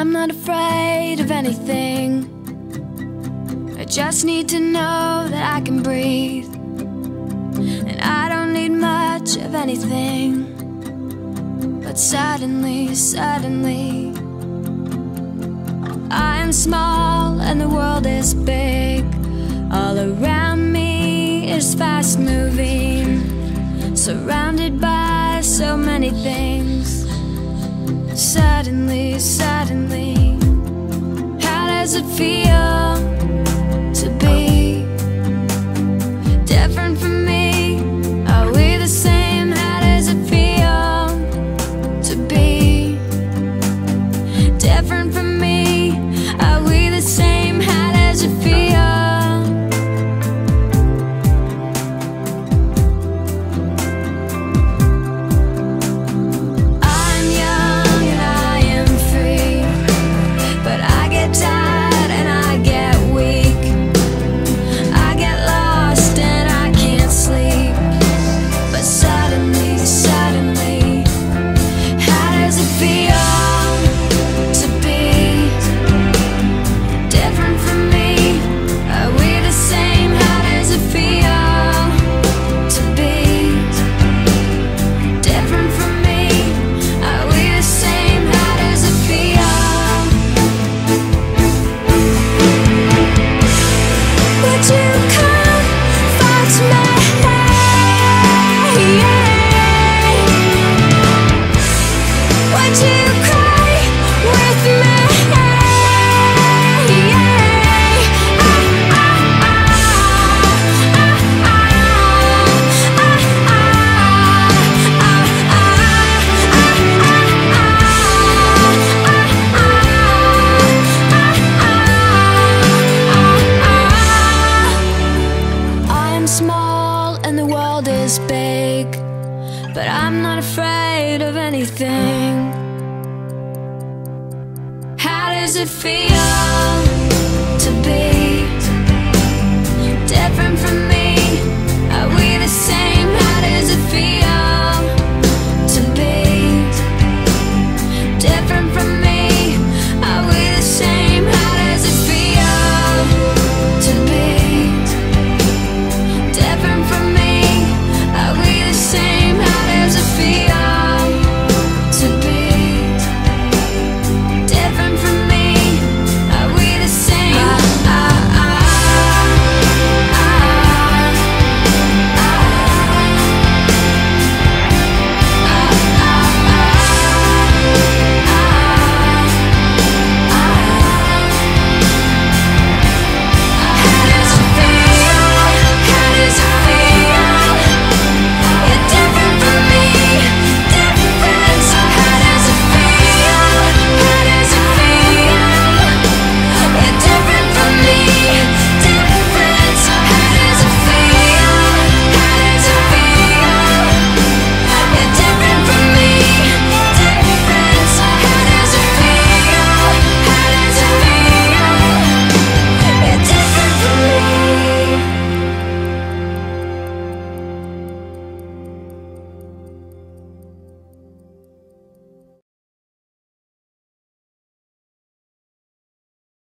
I'm not afraid of anything. I just need to know that I can breathe. And I don't need much of anything. But suddenly, suddenly, I am small and the world is big. All around me is fast moving, surrounded by so many things. Suddenly, suddenly, different from me? Are we the same? How does it feel? Small and the world is big, but I'm not afraid of anything. Does it feel to be